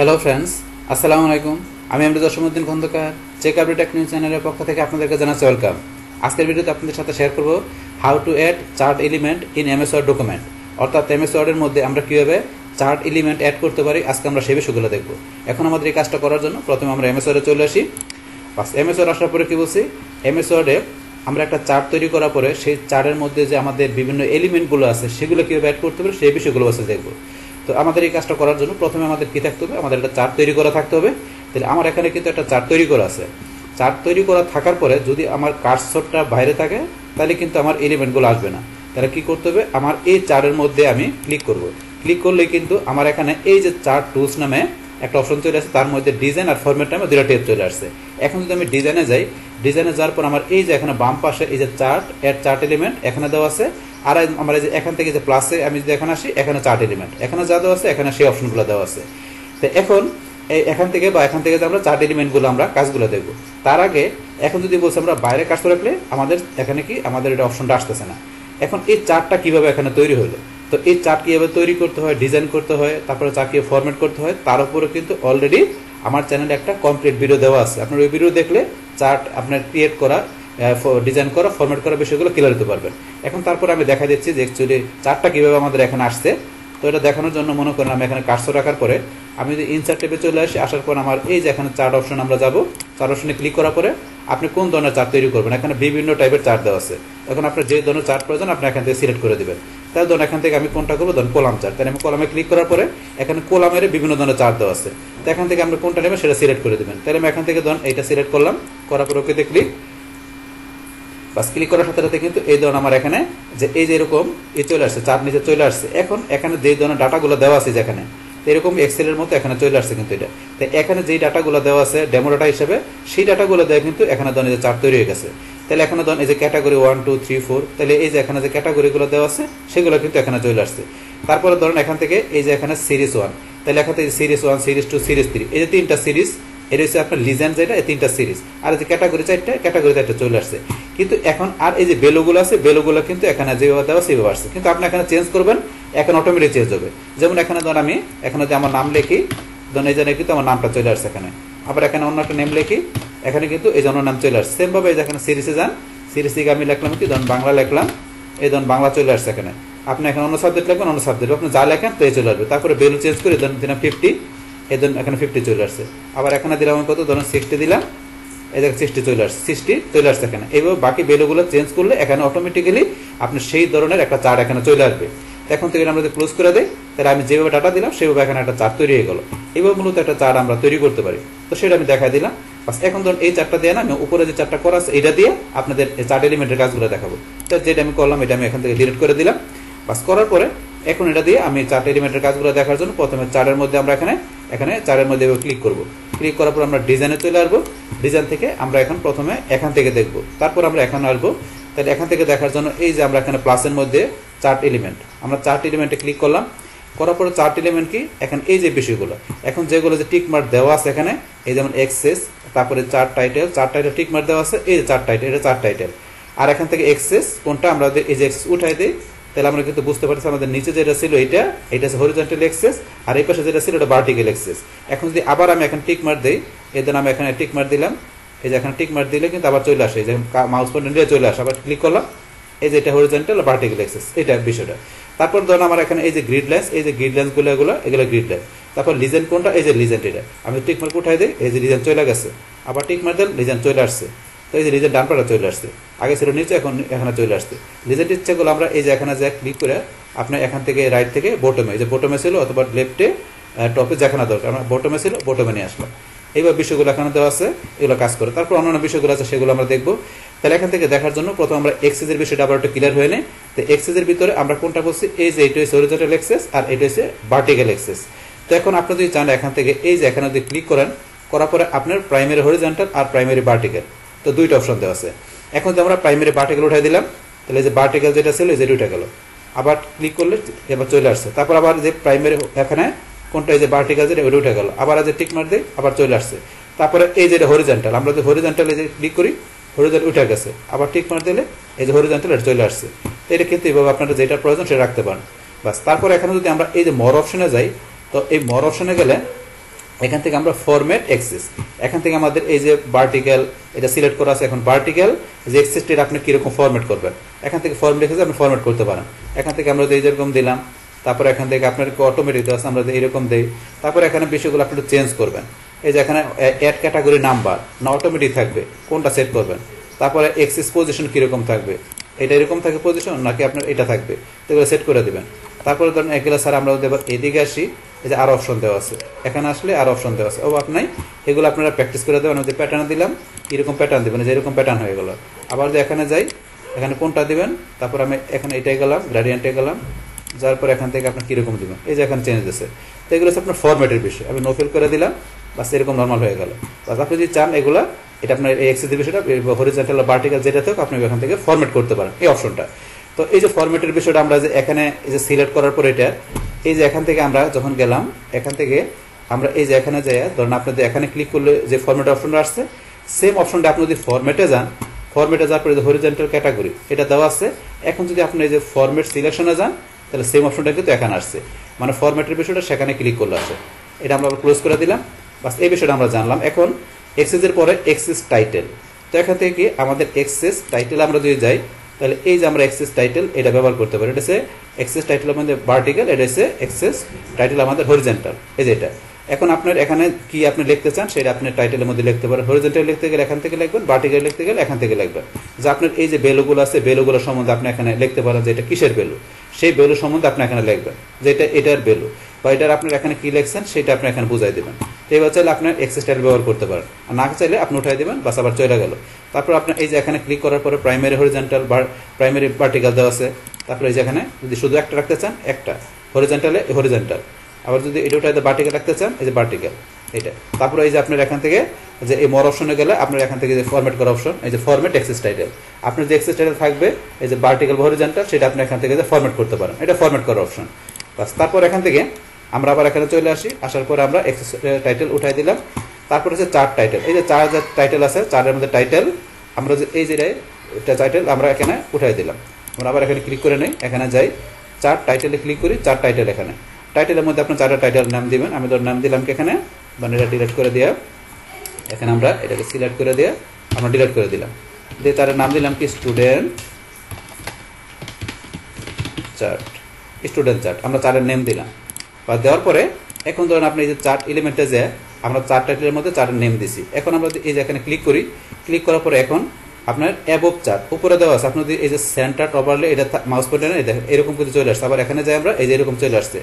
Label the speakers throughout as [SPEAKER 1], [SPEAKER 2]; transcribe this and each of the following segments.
[SPEAKER 1] Hello friends আসসালামু আলাইকুম আমি আমরুদ Jasimuddin Khandakar check update tech news চ্যানেলের পক্ষ থেকে আপনাদেরকে জানাচ্ছি ওয়েলকাম আজকের ভিডিওতে আপনাদের সাথে শেয়ার করব how to add chart element in MS Word document অর্থাৎ এমএস ওয়ার্ডের মধ্যে আমরা কীভাবে চার্ট এলিমেন্ট অ্যাড করতে পারি, আজকে আমরা সেই বিষয়গুলো দেখব। এখন আমাদের এই কাজটা করার জন্য প্রথমে আমরা এমএস ওয়ার্ডে চলে আসি। বাস এমএস ওয়ার্ড আসার পরে কী বলছি? এমএস ওয়ার্ডে আমরা একটা চার্ট তৈরি করার পরে সেই চার্টের মধ্যে যে আমাদের বিভিন্ন এলিমেন্টগুলো আছে, সেগুলো কীভাবে অ্যাড করতে পারি, সেই বিষয়গুলো আছে দেখব। তো আমাদের এই কাজটা করার জন্য প্রথমে আমাদের কী থাকতে হবে? আমাদের একটা চার্ট তৈরি করা থাকতে হবে। তাহলে আমার এখানে কিন্তু একটা চার্ট তৈরি করা আছে। চার্ট তৈরি করা থাকার পরে যদি আমার কার্সরটা বাইরে থাকে, তাহলে কিন্তু আমার এলিমেন্টগুলো আসবে না। তাহলে কি করতে হবে? আমার এই চারের মধ্যে আমি ক্লিক করব। ক্লিক করলে কিন্তু আমার এখানে এই যে চার টুলস নামে একটা অপশন চলে আসছে তার মধ্যে ডিজাইন আর ফরম্যাট নামে দুটা টেপ চলে আসছে। এখন যদি আমি ডিজাইনে যাই ডিজাইনে যাওয়ার পর আমার এই যে এখানে বাম পাশে এই যে চার্ট এর চার্ট এলিমেন্ট এখানে দেওয়া আছে। আর আমার যে এখান থেকে যে প্লাসে আমি যদি এখানে আসি, এখানে চার্ট এলিমেন্ট এখানে যা দেওয়া আছে, এখানে সেই অপশনগুলো দেওয়া আছে। তো এখন এই এখান থেকে বা এখান থেকে যে আমরা চার্ট এলিমেন্টগুলো আমরা কাজগুলো দেখব। তার আগে এখন যদি বলছি আমরা বাইরে কাজ করে রাখলে আমাদের এখানে কি, আমাদের এটা অপশনটা আসতেছে না। এখন এই চার্টটা কীভাবে এখানে তৈরি হলো? তো এই চার্ট কীভাবে তৈরি করতে হয় ডিজাইন করতে হয়, তারপরে চার্ট কীভাবে ফরম্যাট করতে হয়, তার উপরে কিন্তু অলরেডি আমার চ্যানেলে একটা কমপ্লিট ভিডিও দেওয়া আছে। আপনার ওই ভিডিও দেখলে চার্ট আপনার ক্রিয়েট করা ডিজাইন করা ফরম্যাট করা বিষয়গুলো ক্লিয়ার হতে পারবেন। এখন তারপর আমি দেখা দিচ্ছি যে অ্যাকচুয়ালি চার্টটা কীভাবে আমাদের এখানে আসছে। তো এটা দেখানোর জন্য মনে করেন আমি এখানে কার্সর রাখার পরে আমি যদি ইনসার্ট টেপে চলে আসি, আসার পর আমার এই যে এখানে চার্ট অপশন আমরা যাব চার্ট অপশনে ক্লিক করার পরে আপনি কোন ধরনের চার্ট তৈরি করবেন? এখানে বিভিন্ন টাইপের চার্ট দেওয়া আছে। এখন আপনার যে ধরনের চার্ট প্রয়োজন, আপনি এখান থেকে সিলেক্ট করে দেবেন। তাহলে ধরুন এখান থেকে আমি কোনটা করব? ধরুন কোলাম চার্ট তাহলে আমি কোলামে ক্লিক করার পরে এখানে কোলামের বিভিন্ন ধরনের চার্ট দেওয়া আছে। তো এখান থেকে আপনি কোনটা নেবেন সেটা সিলেক্ট করে দেবেন। তাহলে আমি এখান থেকে ধরুন এইটা সিলেক্ট করলাম। করার পর ওকেতে ক্লিক বাস ক্লিক করার সাথে সাথে কিন্তু এই ধরুন আমার এখানে যে এই যে এরকম এই চলে আসছে চার নিচে চলে আসছে। এখন এখানে যে ধরনের ডাটাগুলো দেওয়া আছে যেখানে এরকম এক্সেলের মতো এখানে চলে আসছে কিন্তু এটা। তো এখানে যেই ডাটাগুলো দেওয়া আছে ডেমো ডাটা হিসেবে, সেই ডাটাগুলো দেওয়া কিন্তু এখানে ধরেন যে চার্ট তৈরি হয়ে গেছে। তাহলে এখানে ধরেন এই যে category one two three four তাহলে এই যে এখানে যে ক্যাটাগরিগুলো দেওয়া আছে, সেগুলো কিন্তু এখানে চলে আসছে। তারপরে ধরেন এখান থেকে এই যে এখানে সিরিজ ওয়ান তাহলে এখান থেকে series one series two series three এই যে তিনটা সিরিজ এটা হচ্ছে আপনার লিজেন্ড যেটা, এই তিনটা সিরিজ আর এই যে ক্যাটাগরি চারটা ক্যাটাগরি চারটা চলে আসছে। কিন্তু এখন আর এই যে বেলোগুলো আছে, বেলোগুলো কিন্তু এখানে যেভাবে দেওয়া সেভাবে আসছে। কিন্তু আপনি এখানে চেঞ্জ করবেন, এখন অটোমেটিক চেঞ্জ হবে। যেমন এখানে ধর আমি, এখানে যদি আমার নাম লিখি, ধরুন এই জন্য কিন্তু আমার নামটা চলে আসছে এখানে। আবার এখানে অন্য একটা নেম লিখি, এখানে কিন্তু এই জন্য নাম চলে আসছে। সেমভাবে এখানে সিরিজে যান, সিরিজ থেকে আমি লিখলাম কি, ধরুন বাংলা লিখলাম, এই ধরুন বাংলা চলে আসছে এখানে। আপনি এখন অন্য সাবজেক্ট লিখবেন, অন্য সাবজেক্ট আপনি যা লেখেন তো এই চলে আসবে। তারপরে বেলু চেঞ্জ করে ধরুন দিলাম ফিফটি এই ধরুন এখানে ফিফটি চলে আসছে। আবার এখানে দিলাম কত, ধরুন সিক্সটি দিলাম। এই দেখেন সিক্সটি চলে আসছে। সিক্সটি চলে আসছে এখানে। এইভাবে বাকি বেলুগুলো চেঞ্জ করলে এখানে অটোমেটিক্যালি আপনি সেই ধরনের একটা চার্ট এখানে চলে আসবে। এখন থেকে আমরা যদি ক্লোজ করে দিই, তাহলে আমি যেভাবে ডাটা দিলাম, সেভাবে এখানে একটা চার্ট তৈরি হয়ে গেল। এইভাবে মূলত একটা চার্ট আমরা তৈরি করতে পারি। তো সেটা আমি দেখা দিলাম। বাস, এখন ধরুন এই চারটা দিয়ে না, আমি উপরে যে চারটা করা আছে, এটা দিয়ে আপনাদের চার্ট এলিমেন্টের কাজগুলো দেখাবো। তো যেটা আমি করলাম, এটা আমি এখান থেকে ডিলিট করে দিলাম। বাস, করার পরে এখন এটা দিয়ে আমি চার্ট এলিমেন্টের কাজগুলো দেখার জন্য প্রথমে চার্টের মধ্যে আমরা এখানে এখানে চারের মধ্যে ক্লিক করব। ক্লিক করার পর আমরা ডিজাইনে চলে আসব। ডিজাইন থেকে আমরা এখন প্রথমে এখান থেকে দেখব। তারপর আমরা এখানে আসব। তাহলে এখান থেকে দেখার জন্য এই যে আমরা এখানে প্লাসের মধ্যে চার্ট এলিমেন্ট আমরা চার্ট এলিমেন্টে ক্লিক করলাম। করার পরে চার্ট এলিমেন্ট কি? এখন এই যে বিষয়গুলো। এখন যেগুলো যে টিক মার্ক দেওয়া আছে এখানে, এই যেমন এক্সেস তারপরে chart title chart title tick mark দেওয়া আছে, এই যে চার্ট টাইটেল এটা চার্ট টাইটেল আর এখান থেকে এক্সেস কোনটা? আমরা এই যে উঠাই দিই তাহলে আমরা কিন্তু বুঝতে পারছি আমাদের নিচে যেটা ছিল এটা এটা হচ্ছে হরিজন্টাল এক্সেস আর এই পাশে যেটা ছিল এটা ভার্টিক্যাল এক্সেস এখন যদি আবার আমি এখন টিক মার দিই এদের আমি এখানে টিক মার দিলাম। এই যে এখানে টিক মার দিলে কিন্তু আবার চলে আসে যে মাউস পয়েন্ট নিয়ে চলে আসে। আবার ক্লিক করলাম, এই যে এটা হরিজন্টাল ভার্টিক্যাল এক্সেস এটা বিষয়টা। তারপর ধরুন আমার এখানে এই যে গ্রিড লাইন্স এই যে গ্রিড লাইন্সগুলো এগুলো এগুলো গ্রিড লাইন তারপর লিজেন্ড কোনটা? এই যে লিজেন্ড এটা। আমি টিক মার্ক উঠাই দিই, এই যে লিজেন্ড চলে গেছে। আবার টিক মার দেন লিজেন্ড চলে আসছে। এই যে লিজেন্ড ডান পাটা চলে আসছে। আগে ছিল নিচে, এখন এখানে চলে আসছে। লিজেন্ড ইচ্ছাগুলো আমরা এই যে এখানে যে ক্লিক করে আপনার এখান থেকে রাইট থেকে বোটমে এই যে বোটমে ছিল অথবা লেফটে টপে যেখানে দরকার, আমরা বোটমে ছিল বোটমে নিয়ে আসলাম। এইবার বিষয়গুলো এখানে দেওয়া আছে, এগুলো কাজ করে। তারপর অন্যান্য বিষয়গুলো আছে, সেগুলো আমরা দেখব। তাহলে এখান থেকে দেখার জন্য প্রথম আমরা এক্সেসের বিষয়টা আবার একটু ক্লিয়ার হয়ে নেই। তো এক্সেসের ভিতরে আমরা কোনটা বলছি? এই যে এটা হচ্ছে হরিজন্টাল এক্সেস আর এটা হচ্ছে ভার্টিক্যাল এক্সেস তো এখন আপনি যদি চান এখান থেকে এই যে এখানে যদি ক্লিক করেন, করার পরে আপনার প্রাইমারি হরিজন্টাল আর প্রাইমারি ভার্টিক্যাল তো দুইটা অপশন দেওয়া আছে। এখন যদি আমরা প্রাইমারি ভার্টিক্যাল উঠাই দিলাম, তাহলে যে ভার্টিক্যাল যেটা ছিল যেটা উঠে গেল। আবার ক্লিক করলে এবার চলে আসছে। তারপর আবার যে প্রাইমারি এখানে কোনটা, এই যে ভার্টিক্যাল যেটা, ওটা উঠে গেল। আবার যে টিক মার দিই আবার চলে আসছে। তারপরে এই যেটা হরিজেন্টাল আমরা যদি হরিজেন্টাল এই যে ক্লিক করি হরিজেন্টাল উঠে গেছে। আবার টিক মার দিলে এই যে হরিজেন্টাল এটা চলে আসছে। তো এটা কিন্তু এইভাবে আপনারা যেটা প্রয়োজন সেটা রাখতে পারেন। বাস তারপর এখানে যদি আমরা এই যে মর অপশনে যাই, তো এই মর অপশনে গেলে এখান থেকে আমরা ফরম্যাট এক্সেস এখান থেকে আমাদের এই যে ভার্টিক্যাল এটা সিলেক্ট করা আছে এখন ভার্টিক্যাল যে এক্সেসটির আপনি কীরকম ফরম্যাট করবেন? এখান থেকে ফর্ম লিখেছে আপনি ফরম্যাট করতে পারেন। এখান থেকে আমরা এই যেরকম দিলাম, তারপর এখান থেকে আপনার অটোমেটিক আছে, আমরা এইরকম দিই। তারপর এখানে বিষয়গুলো আপনি চেঞ্জ করবেন। এই যে এখানে অ্যাড ক্যাটাগরি নাম্বার না অটোমেটিক থাকবে, কোনটা সেট করবেন? তারপরে এক্সেস পজিশন কীরকম থাকবে? এটা এরকম থাকে পজিশন নাকি আপনার এটা থাকবে? তো এগুলো সেট করে দেবেন। তারপরে ধরুন এগুলো স্যার আমরা এদিকে আসি এই যে আর অপশন দেওয়া আছে। এখানে আসলে আর অপশন দেওয়া আছে। ও আপনার এগুলো আপনারা প্র্যাকটিস করে দেবেন। যে প্যাটার্ন দিলাম, এরকম প্যাটার্ন দেবেন। যে এরকম প্যাটার্ন হয়ে গেল। আবার যে এখানে যাই, এখানে কোনটা দিবেন? তারপর আমি এখানে এটাই গেলাম গ্রাডিয়েন্টে গেলাম। যার পর এখান থেকে আপনার কীরকম দেবেন? এই যে এখানে চেঞ্জ আছে তো এগুলো হচ্ছে আপনার ফরম্যাটের বিষয়। আমি নোফিল করে দিলাম, বাস এরকম নর্মাল হয়ে গেল। বাস আপনি যদি চান এগুলা, এটা আপনার এই এক্সিস বিষয়টা হরিজেন্টাল ভার্টিক্যাল যেটা হোক আপনি এখান থেকে ফরম্যাট করতে পারেন। এই অপশনটা তো এই যে ফরম্যাটের বিষয়টা আমরা যে এখানে এই যে সিলেক্ট করার পর এটা এই যে এখান থেকে আমরা যখন গেলাম, এখান থেকে আমরা এই যে এখানে যাই ধরুন আপনাদের এখানে ক্লিক করলে যে ফরম্যাট অপশনটা আসছে সেম অপশনটা আপনি যদি ফরম্যাটে যান ফরম্যাটে যাওয়ার পরে যে হরিজেন্টাল ক্যাটাগরি এটা দেওয়া আছে। এখন যদি আপনি এই যে ফরম্যাট সিলেকশনে যান, তাহলে সেম অপশনটা কিন্তু এখানে আসছে। মানে ফরম্যাটের বিষয়টা সেখানে ক্লিক করলে আসে। এটা আমরা আবার ক্লোজ করে দিলাম। বাস এই বিষয়টা আমরা জানলাম। এখন এক্সেসের পরে এক্সেস টাইটেল তো এখান থেকে আমাদের এক্সেস টাইটেল আমরা যদি যাই তাহলে এই যে আমরা এক্সেস টাইটেল এটা ব্যবহার করতে পারি। এটা হচ্ছে এক্সেস টাইটেল আমাদের ভার্টিক্যাল এটা হচ্ছে এক্সেস টাইটেল আমাদের হরিজেন্টাল এই যে এটা। এখন আপনার এখানে কি আপনি লিখতে চান, সেটা আপনি টাইটেলের মধ্যে লিখতে পারেন। হরিজেন্টাল লিখতে গেলে এখান থেকে লিখবেন ভার্টিক্যাল লিখতে গেলে এখান থেকে লিখবেন। যে আপনার এই যে বেলুগুলো আছে বেলুগুলো সম্বন্ধে আপনি এখানে লিখতে পারেন যে এটা কিসের বেলু সেই বেলু সম্বন্ধে আপনি এখানে লিখবেন যে এটা, এটার বেলু বা এটার আপনার এখানে কি লেখছেন, সেটা আপনি এখানে বুঝাই দেবেন। তো এবার চাইলে আপনার এক্সেস টাইটেল ব্যবহার করতে পারেন। আর না চাইলে আপনি উঠাই দেবেন, বাস আবার চলে গেল। তারপর আপনার এই যে এখানে ক্লিক করার পরে প্রাইমারি হরিজেন্টাল বা প্রাইমারি ভার্টিক্যাল দেওয়া আছে। তারপরে এই যে এখানে যদি শুধু একটা রাখতে চান, একটা। হরিজেন্টালে হরিজেন্টাল আবার যদি এটা উঠাই ভার্টিক্যাল রাখতে চান, এই যে ভার্টিক্যাল এটা তারপরে এই যে আপনার এখান থেকে যে এই মর অপশনে গেলে আপনার এখান থেকে যে ফরম্যাট করা অপশন এই যে ফরম্যাট এক্সেস টাইটেল আপনার যে এক্সেস টাইটেল থাকবে, এই যে ভার্টিক্যাল হরিজেন্টাল সেটা আপনি এখান থেকে যে ফরম্যাট করতে পারেন। এটা ফরম্যাট করার অপশন তারপর এখান থেকে আমরা আবার এখানে চলে আসি। আসার পরে আমরা টাইটেল উঠাই দিলাম। তারপরে হচ্ছে চার টাইটেল এই যে চার হাজার টাইটেল আছে, চারের মধ্যে টাইটেল আমরা যে এই যে টাইটেল আমরা এখানে উঠাই দিলাম। আমরা আবার এখানে ক্লিক করে নেই, এখানে যাই। চার টাইটেলে ক্লিক করি, চার টাইটেল এখানে। টাইটেলের মধ্যে আপনার চারটা টাইটেল নাম দিবেন। আমি ধর নাম দিলাম এখানে? মানে এটা ডিলিট করে দেওয়া এখানে আমরা এটাকে সিলেক্ট করে দিয়ে আমরা ডিলিট করে দিলাম। দিয়ে তার নাম দিলাম কি? স্টুডেন্ট চার্ট স্টুডেন্ট চার্ট আমরা চারের নেম দিলাম। বা দেওয়ার পরে, এখন ধরেন আপনি এই যে চার্ট এলিমেন্টে যে আমরা চার টাইটেলের মধ্যে চার্টের নেম দিছি। এখন আমরা এই যে এখানে ক্লিক করি ক্লিক করার পরে এখন আপনার অ্যাবভ চার্ট উপরে দেওয়া আছে। আপনি যদি এই যে সেন্টার টপারলে এটা মাউস পয়েন্টার দেখেন, এরকম কিছু চলে আসছে। আবার এখানে যাই আমরা, এই যে এরকম চলে আসছে।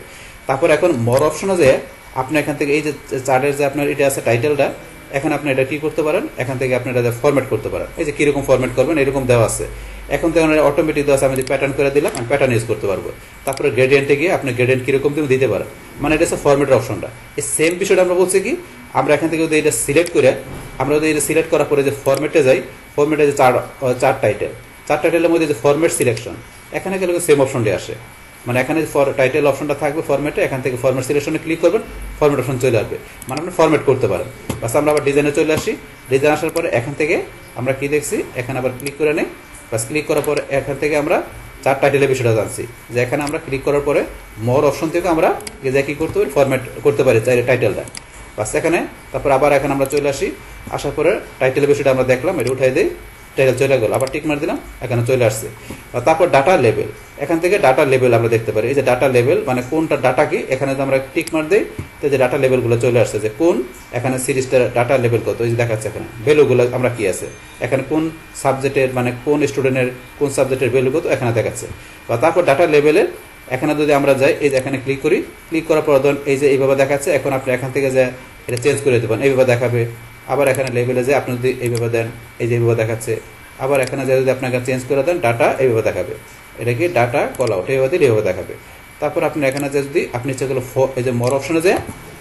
[SPEAKER 1] তারপর এখন মর অপশনে যে আপনি এখান থেকে এই যে চার্টের যে আপনার এটা আছে টাইটেলটা এখন আপনি এটা কি করতে পারেন? এখান থেকে আপনি এটা ফরম্যাট করতে পারেন। এই যে কীরকম ফরম্যাট করবেন, এরকম দেওয়া আছে। এখন তো আমরা অটোমেটিক আছে, আমি প্যাটার্ন করে দিলাম, আমি প্যাটার্ন ইউজ করতে পারব। তারপরে গ্রেডিয়েন্টে গিয়ে আপনি গ্রেডিয়েন্ট কীরকম তুমি দিতে পারেন মানে এটা হচ্ছে ফরম্যাটের অপশনটা এই সেম বিষয়টা আমরা বলছি কি, আমরা এখান থেকে যদি এটা সিলেক্ট করে, আমরা যদি এটা সিলেক্ট করার পরে যে ফরম্যাটে যাই ফরম্যাটে যে চার চার টাইটেল চার টাইটেলের মধ্যে যে ফরম্যাট সিলেকশন এখানে গেলে সেম অপশনটি আসে। মানে এখানে টাইটেল অপশনটা থাকবে ফরম্যাটে এখান থেকে ফরম্যাট সিলেকশনে ক্লিক করবেন ফরম্যাট অপশন চলে আসবে। মানে আপনি ফরম্যাট করতে পারেন। বাস আমরা আবার ডিজাইনে চলে আসি। ডিজাইন আসার পরে এখান থেকে আমরা কি দেখছি, এখানে আবার ক্লিক করে নেই। বাস ক্লিক করার পরে এখান থেকে আমরা চার টাইটেলের বিষয়টা জানছি। যে এখানে আমরা ক্লিক করার পরে মোর অপশন থেকে আমরা যে কী করতে পারি ফরম্যাট করতে পারি চাইলে টাইটেলটা বাস এখানে, তারপর আবার এখানে আমরা চলে আসি। আসার পরে টাইটেলের বিষয়টা আমরা দেখলাম, এটা উঠাই দিই। টাইটেল চলে গেল, আবার টিক মার দিলাম, এখানে চলে আসছে। তারপর ডাটা লেভেল এখান থেকে ডাটা লেভেল আমরা দেখতে পারি। এই যে ডাটা লেভেল মানে কোনটা ডাটা কি, এখানে যদি আমরা টিক মার দিই, তো যে ডাটা লেভেলগুলো চলে আসছে যে কোন, এখানে সিরিজটার ডাটা লেভেল কত, এই যে দেখাচ্ছে এখানে ভ্যালুগুলো আমরা কি আছে, এখানে কোন সাবজেক্টের মানে কোন স্টুডেন্টের কোন সাবজেক্টের ভ্যালু কত, এখানে দেখাচ্ছে। বা তারপর ডাটা লেভেলের এখানে যদি আমরা যাই, এই যে এখানে ক্লিক করি ক্লিক করার পর ধরুন এই যে এইভাবে দেখাচ্ছে, এখন আপনি এখান থেকে যে এটা চেঞ্জ করে দেবেন, এইভাবে দেখাবে। আবার এখানে লেভেলে যে আপনি যদি এইভাবে দেন, এই যে এইভাবে দেখাচ্ছে, আবার এখানে যে যদি আপনাকে চেঞ্জ করে দেন ডাটা এইভাবে দেখাবে। এটা কি ডাটা কল আউট এইভাবে দিলে এইভাবে দেখাবে। তারপর আপনি এখানে যে যদি, আপনি সেগুলো এই যে মর অপশনে যে,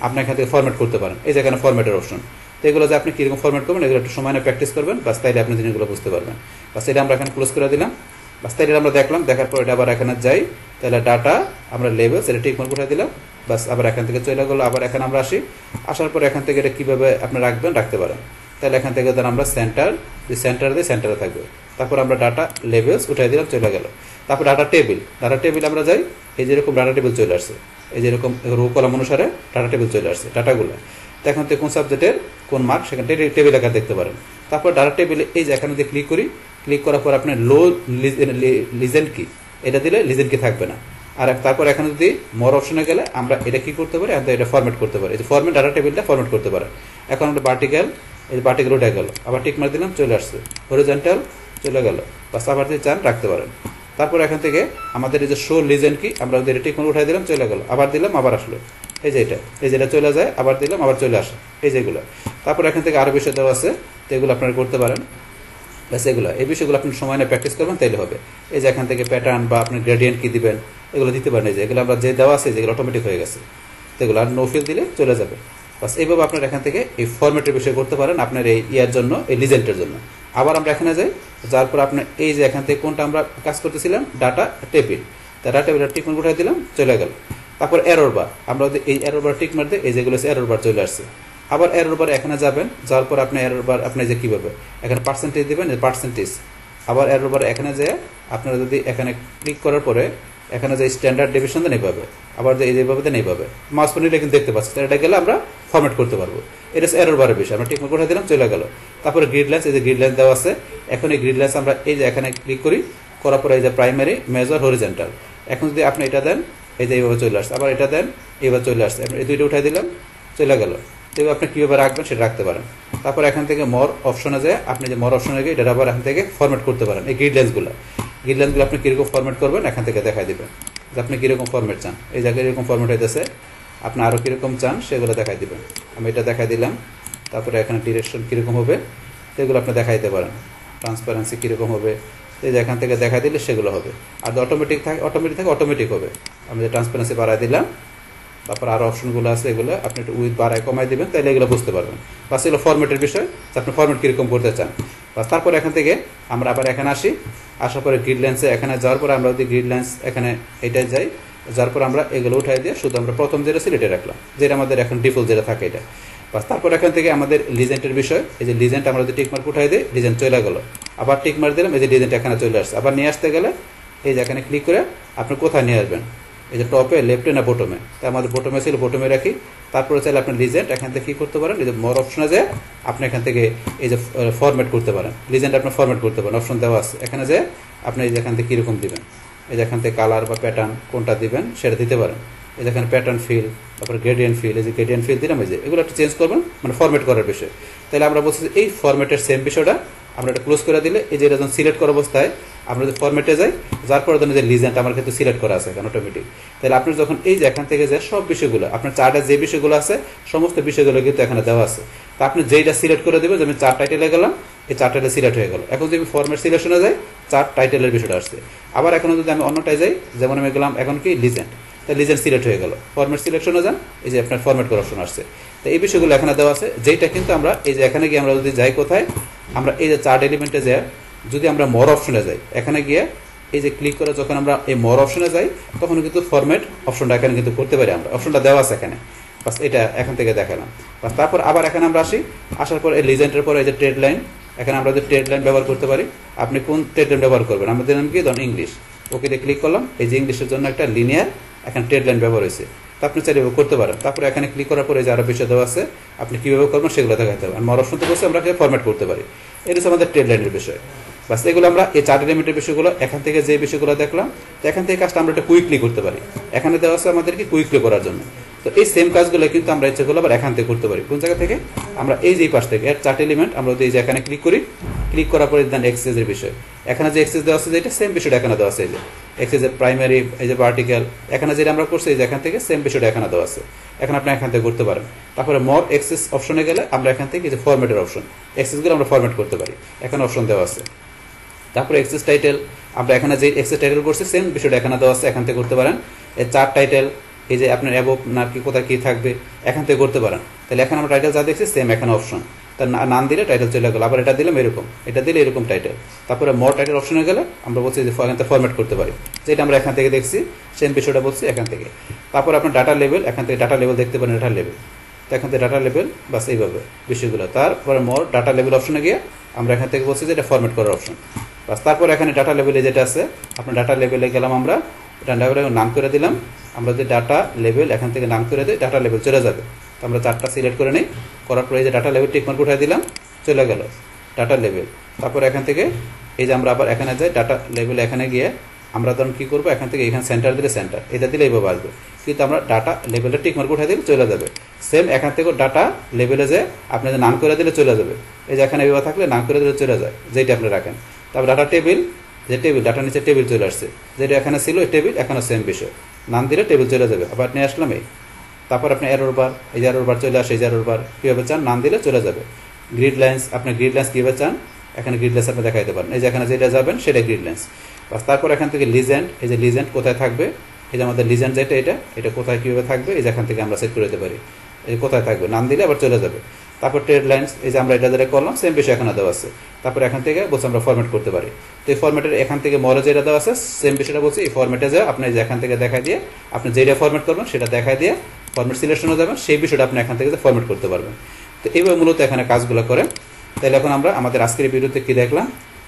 [SPEAKER 1] আপনি এখান থেকে ফরম্যাট করতে পারেন। এই যে এখানে ফরম্যাটের অপশন তো এগুলো যে আপনি কীরকম ফরম্যাট করবেন, এগুলো একটু সময় প্র্যাকটিস করবেন, বাস তাইলে আপনি জিনিসগুলো বুঝতে পারবেন। বাস এটা আমরা এখানে ক্লোজ করে দিলাম। বাস তাইলে আমরা দেখলাম, দেখার পর এটা আবার এখানে যাই তাহলে ডাটা আমরা লেভেল সেটা ঠিক মতো উঠে দিলাম। বাস আবার এখান থেকে চলে গেলো, আবার এখানে আমরা আসি। আসার পর এখান থেকে এটা কীভাবে আপনি রাখবেন, রাখতে পারেন। তাহলে এখান থেকে ধর আমরা সেন্টার যে সেন্টার দিয়ে সেন্টারে থাকবে। তারপর আমরা ডাটা লেভেলস উঠাই দিলাম, চলে গেল। তারপর ডাটা টেবিল ডাটা টেবিল আমরা যাই, এই যেরকম ডাটা টেবিল চলে আসছে। এই যেরকম রো কলাম অনুসারে ডাটা টেবিল চলে আসছে ডাটাগুলো তো এখন থেকে কোন সাবজেক্টের কোন মার্ক সেখানে টেবিল আকার দেখতে পারেন। তারপর ডাটা টেবিলে এই যে এখানে যদি ক্লিক করি ক্লিক করার পর আপনার লো লিজেন্ট কি? এটা দিলে লিজেন্ট কি থাকবে না। আর তারপর এখানে যদি মোর অপশনে গেলে আমরা এটা কি করতে পারি? আমরা এটা ফরম্যাট করতে পারি। এই যে ফরম্যাট ডাটা টেবিলটা ফরম্যাট করতে পারে। এখন আমরা বার্টিক্যাল এই ভার্টিক্যাল উঠে গেল। আবার টিক মার দিলাম, চলে আসছে। হরিজেন্টাল চলে গেল। বাস আবার যদি চান, রাখতে পারেন। তারপর এখান থেকে আমাদের এই যে শো লিজেন্ড কি, আমরা ওদের টিক মার উঠাই দিলাম, চলে গেল। আবার দিলাম, আবার আসলো। এই যে এটা। এই যেটা চলে যায়, আবার দিলাম, আবার চলে আসে। এই যেগুলো তারপর এখান থেকে আরও বিষয় দেওয়া আছে তো এগুলো আপনারা করতে পারেন। ব্যাস এগুলো। এই বিষয়গুলো আপনি সময় নিয়ে প্র্যাকটিস করবেন, তাইলে হবে। এই যে এখান থেকে প্যাটার্ন বা আপনি গ্রেডিয়েন্ট কি দিবেন এগুলো দিতে পারেন যে এগুলো আমরা যে দেওয়া আছে, যেগুলো অটোমেটিক হয়ে গেছে। তো এগুলো আর নো ফিল দিলে চলে যাবে। বাস এইভাবে আপনার এখান থেকে এই ফরম্যাটের বিষয় করতে পারেন আপনার এই ইয়ার জন্য, এই লিজেন্টের জন্য। আবার আমরা এখানে যাই, যার পর আপনার এই যে এখান থেকে কোনটা আমরা কাজ করতেছিলাম ডাটা তা ডাটা টেবিল টিক মার উঠাই দিলাম, চলে গেল। তারপর এরর বার আমরা এই এরর বার টিক মার দিই, এই যেগুলো এরর বার চলে আসছে। আবার এরর বার এখানে যাবেন যাওয়ার পর আপনি এরর বার আপনি যে কীভাবে এখানে পার্সেন্টেজ দেবেন পার্সেন্টেজ আবার এরর বার এখানে যেয়ে আপনারা যদি এখানে ক্লিক করার পরে এখানে যে স্ট্যান্ডার্ড ডিভিশন দেন এইভাবে আবার যে এইভাবে এইভাবে মাস পনিটা কিন্তু দেখতে পাচ্ছি এটা গেলে আমরা ফরম্যাট করতে পারব। এটা হচ্ছে এরর বারের বিষয়, আমরা টিকমার্ক করে দিলাম, চলে গেল। তারপরে গ্রিড লাইন্স এই যে গ্রিড লাইন্স দেওয়া আছে, এখন এই গ্রিড লাইন্স আমরা এই যে এখানে ক্লিক করি, করার পরে এই যে প্রাইমারি মেজর হরিজেন্টাল এখন যদি আপনি এটা দেন, এই যে এইভাবে চলে আসছে, আবার এটা দেন, এইভাবে চলে আসছে। এই দুইটা উঠাই দিলাম, চলে গেল। তো আপনি কীভাবে রাখবেন সেটা রাখতে পারেন। তারপর এখান থেকে মর অপশনে যায় আপনি যে মর অপশনে গিয়ে এটা আবার এখান থেকে ফরম্যাট করতে পারেন, এই গ্রিডলাইন্সগুলো গ্রিডলাইন্সগুলো আপনি কীরকম ফরম্যাট করবেন, এখান থেকে দেখাই দেবেন। যে আপনি কীরকম ফরম্যাট চান। এই জায়গায় এরকম ফরম্যাট হইতেছে, আপনি আরও কীরকম চান, সেগুলো দেখাই দেবেন। আমি এটা দেখাই দিলাম, তারপরে এখানে ডিরেকশন কীরকম হবে, সেগুলো আপনি দেখা দিতে পারেন। ট্রান্সপারেন্সি কীরকম হবে, এই যে এখান থেকে দেখা দিলে সেগুলো হবে। আর অটোমেটিক থাকে অটোমেটিক থাকে অটোমেটিক হবে। আমি যে ট্রান্সপারেন্সি বাড়াই দিলাম, তারপর আরও অপশনগুলো আছে, এগুলো আপনি একটু উইথ বাড়ায় কমাই দিবেন তাহলে এগুলো বুঝতে পারবেন। বা সেগুলো ফরম্যাটের বিষয় আপনি ফরম্যাট কীরকম করতে চান। বাস, তারপর এখান থেকে আমরা আবার এখানে আসি। আসার পরে গ্রিড লাইন্সে এখানে যাওয়ার পরে আমরা যদি গ্রিড লাইন্স এখানে এটাই যাই যার পর আমরা এগুলো উঠাই দিয়ে শুধু আমরা প্রথম যেটা ছিল এটা রাখলাম, যেটা আমাদের এখন ডিফল্ট যেটা থাকে এটা। বাস, তারপর এখান থেকে আমাদের লিজেন্টের বিষয়, এই যে লিজেন্ট আমরা যদি টিকমার্ক উঠাই দিই লিজেন্ট চলে গেলো। আবার টিকমার্ক দিলাম, এই যে লিজেন্ট এখানে চলে আসছে। আবার নিয়ে আসতে গেলে এই যে এখানে ক্লিক করে আপনি কোথায় নিয়ে আসবেন? এই যে টপে লেফটে না বোটমে তাই আমাদের বোটমে ছিল বোটমে রাখি। তারপরে চাইলে আপনি লিজেন্ট এখান থেকে কী করতে পারেন? এই যে মোর অপশনে যায় আপনি এখান থেকে এই যে ফরম্যাট করতে পারেন। লিজেন্ট আপনি ফরম্যাট করতে পারেন। অপশন দেওয়া আছে। এখানে যে আপনি এই যে এখান থেকে কীরকম দিবেন? এই যে এখান থেকে কালার বা প্যাটার্ন কোনটা দিবেন, সেটা দিতে পারেন। এই যে এখানে প্যাটার্ন ফিল তারপর গ্রেডিয়েন্ট ফিল এই যে গ্রেডিয়েন্ট ফিল দিলাম, এই যে এগুলো একটু চেঞ্জ করবেন মানে ফরম্যাট করার বিষয়। তাহলে আমরা বলছি এই ফরম্যাটের সেম বিষয়টা আমরা এটা ক্লোজ করে দিলে, এই যে এটা যখন সিলেক্ট করা অবস্থায় আমরা যদি ফরম্যাটে যাই, যার পরে ধরুন যে লিজেন্ট আমার ক্ষেত্রে সিলেক্ট করা আছে এখন অটোমেটিক তাহলে আপনি যখন এই যে এখান থেকে যে সব বিষয়গুলো, আপনার চার্টে যে বিষয়গুলো আছে, সমস্ত বিষয়গুলো কিন্তু এখানে দেওয়া আছে। তা আপনি যেইটা সিলেক্ট করে দেবেন, যে আমি চার টাইটেলে গেলাম, এই চার টাইটেল সিলেক্ট হয়ে গেল। এখন যদি আমি ফরম্যাট সিলেকশনে যাই, চার টাইটেলের বিষয়টা আসছে। আবার এখন যদি আমি অন্যটায় যাই, যেমন আমি গেলাম এখন কি লিজেন্ট তাই লিজেন্ট সিলেক্ট হয়ে গেল। ফরম্যাট সিলেকশনে যান, এই যে আপনার ফরম্যাট করার অপশন আসছে। তো এই বিষয়গুলো এখানে দেওয়া আছে যেটা কিন্তু আমরা, এই যে এখানে গিয়ে আমরা যদি যাই কোথায়, আমরা এই যে চার্ট এলিমেন্টে যাই যদি আমরা মর অপশনে যাই, এখানে গিয়ে এই যে ক্লিক করে যখন আমরা এই মর অপশনে যাই, তখন কিন্তু ফরম্যাট অপশনটা এখানে কিন্তু করতে পারি আমরা। অপশনটা দেওয়া আছে এখানে। বাস এটা এখান থেকে দেখালাম। বাস তারপর আবার এখানে আমরা আসি। আসার পর এই লিজেন্টের পর এই যে ট্রেড লাইন এখানে আমরা যদি ট্রেড লাইন ব্যবহার করতে পারি, আপনি কোন ট্রেড লাইন ব্যবহার করবেন? আমরা নাম কি? ধরুন ইংলিশ ওকে দিয়ে ক্লিক করলাম। এই যে ইংলিশের জন্য একটা লিনিয়ার এখানে ট্রেড লাইন ব্যবহার হয়েছে। তা আপনি চাইলে করতে পারেন। তারপরে এখানে ক্লিক করার পরে যে আরও বিষয় দেওয়া আছে, আপনি কীভাবে করবেন সেগুলো দেখাতে পারেন মর অপশন তো বসে আমরা ফরম্যাট করতে পারি। এটা হচ্ছে আমাদের ট্রেড লাইনের বিষয়। বাস, এগুলো আমরা এই চার এলিমেন্টের বিষয়গুলো, এখান থেকে যে বিষয়গুলো দেখলাম, তো এখান থেকে কাজটা আমরা একটা কুইকলি করতে পারি। এখানে দেওয়া আছে আমাদেরকে কুইকলি করার জন্য। তো এই সেম কাজগুলো কিন্তু আমরা ইচ্ছেগুলো আবার এখান থেকে করতে পারি। কোন জায়গা থেকে? আমরা এই যে পাশ থেকে, এর চার্ট এলিমেন্ট আমরা এই যে এখানে ক্লিক করি ক্লিক করার পরে দেন এক্সেসের বিষয়। এখানে যে এক্সেস দেওয়া আছে, যেটা সেম বিষয়টা এখানে দেওয়া আছে যে। এক্সেসের প্রাইমারি এই যে পার্টিকেল এখানে যেটা আমরা করছি, এই যে এখান থেকে সেম বিষয়টা এখানে দেওয়া আছে। এখন আপনি এখান থেকে করতে পারেন। তারপরে মর এক্সেস অপশনে গেলে আমরা এখান থেকে যে ফরম্যাটের অপশন এক্সেসগুলো আমরা ফরম্যাট করতে পারি। এখানে অপশন দেওয়া আছে। তারপরে এক্সেস টাইটেল আমরা এখানে যে এক্সেস টাইটেল করছি সেম বিষয়টা এখানে দেওয়া আছে, এখান থেকে করতে পারেন। এই চার টাইটেল এই যে আপনার অ্যাবভ না কি, কোথায় কী থাকবে, এখান থেকে করতে পারেন। তাহলে এখানে আমরা টাইটেল যা দেখছি সেম এখানে অপশন তার নাম দিলে টাইটেল চলে গেল, আবার এটা দিলাম এরকম। এটা দিলে এরকম টাইটেল তারপরে মোর টাইটেল অপশনে গেলে আমরা বলছি যে এখান থেকে ফরম্যাট করতে পারি। যেটা আমরা এখান থেকে দেখছি সেম বিষয়টা বলছি এখান থেকে। তারপর আপনার ডাটা লেভেল এখান থেকে ডাটা লেভেল দেখতে পারেন ডাটা লেভেল তো এখান থেকে ডাটা লেভেল বাস এইভাবে বিষয়গুলো। তারপরে মোর ডাটা লেভেল অপশনে গিয়ে আমরা এখান থেকে বলছি যে এটা ফরম্যাট করার অপশন বাস, তারপর এখানে ডাটা লেভেলে যেটা আছে আপনার ডাটা লেভেলে গেলাম আমরা ডাটা নাম করে দিলাম, আমরা যে ডাটা লেভেল এখান থেকে নাম করে দিই ডাটা লেভেল চলে যাবে। তো আমরা চারটা সিলেক্ট করে নিই, করার পরে যে ডাটা লেভেল টিকমার্ক উঠাই দিলাম, চলে গেল ডাটা লেভেল তারপর এখান থেকে এই যে আমরা আবার এখানে যাই ডাটা লেভেল এখানে গিয়ে আমরা তখন কী করব, এখান থেকে এখানে সেন্টার দিলে সেন্টার এটা দিলে এইভাবে আসবে। কিন্তু আমরা ডাটা লেভেলটা টিকমার্ক উঠাই দিলে চলে যাবে। সেম এখান থেকে ডাটা লেভেলে যে আপনি যে নাম করে দিলে চলে যাবে। এই যে এখানে এইভাবে থাকলে নাম করে দিলে চলে যায় যেটা আপনি রাখেন। তারপর ডাটা টেবিল যে টেবিল ডাটা নিচে টেবিল চলে আসছে। যেটা এখানে ছিল টেবিল এখানে সেম বিষয়। নাম দিলে টেবিল চলে যাবে। আবার নিয়ে আসলাম এই। তারপর আপনি এরোর বার এই যে এরোর বার চলে আসে, এই যে এরোর বার কীভাবে চান? নাম দিলে চলে যাবে। গ্রিড লাইন্স আপনি গ্রিড লাইন্স কীভাবে চান? এখানে গ্রিড লাইন্স আপনি দেখাইতে পারেন। এই যে এখানে যেটা যাবেন, সেটা গ্রিড লাইন্স বাস তারপর এখান থেকে লিজেন্ড এই যে লিজেন্ড কোথায় থাকবে? এই যে আমাদের লিজেন্ড যেটা, এটা এটা কোথায় কীভাবে থাকবে? এই যে এখান থেকে আমরা সেট করে দিতে পারি। এই কোথায় থাকবে? নাম দিলে আবার চলে যাবে। তারপর ট্রেড লাইন এই যে আমরা এটা যেটা করলাম সেম বিষয় এখানে দেওয়া আছে। তারপর এখান থেকে বলছি আমরা ফরম্যাট করতে পারি। তো এই ফরম্যাটের এখান থেকে মরে যেটা দেওয়া আছে সেম বিষয়টা বলছি, এই ফরম্যাটে যে আপনি যে এখান থেকে দেখা দিয়ে, আপনি যেটা ফরম্যাট করবেন, সেটা দেখা দিয়ে ফরম্যাট সিলেকশনও যাবেন, সেই বিষয়টা আপনি এখান থেকে ফরম্যাট করতে পারবেন। তো এইভাবে মূলত এখানে কাজগুলো করেন। তাহলে এখন আমরা আমাদের আজকের ভিডিওতে কী দেখলাম?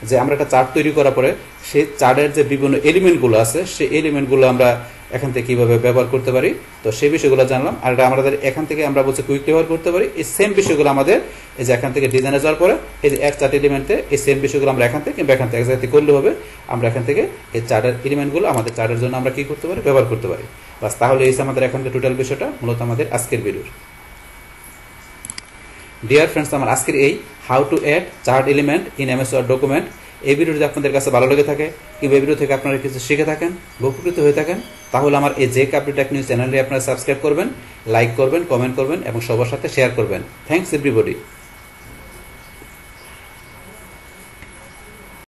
[SPEAKER 1] যে আমরা একটা চার্ট তৈরি করার পরে সেই চার্টের যে বিভিন্ন এলিমেন্টগুলো আছে, সেই এলিমেন্টগুলো আমরা এখান থেকে কীভাবে ব্যবহার করতে পারি? তো সেই বিষয়গুলো জানলাম। আর এটা আমাদের এখান থেকে আমরা বলছি কুইক ব্যবহার করতে পারি। এই সেম বিষয়গুলো আমাদের এই যে এখান থেকে ডিজাইনে যাওয়ার পরে এই যে এক চার্ট এলিমেন্টে এই সেম বিষয়গুলো আমরা এখান থেকে কিংবা এখান থেকে এক জায়গাতে করলে হবে। আমরা এখান থেকে এই চার্টের এলিমেন্টগুলো আমাদের চার্টের জন্য আমরা কী করতে পারি? ব্যবহার করতে পারি। বাস তাহলে এই আমাদের এখানকার টোটাল বিষয়টা, মূলত আমাদের আজকের ভিডিওর ডিয়ার ফ্রেন্ডস আমার আজকের এই how to add chart element in MS Word document এই ভিডিও যদি আপনাদের কাছে ভালো লেগে থাকে, কিংবা এই ভিডিও থেকে আপনারা কিছু শিখে থাকেন, উপকৃত হয়ে থাকেন, তাহলে আমার এই জেক আপডি টেক নিউজ চ্যানেলটি আপনারা সাবস্ক্রাইব করবেন লাইক করবেন কমেন্ট করবেন, এবং সবার সাথে শেয়ার করবেন। Thanks everybody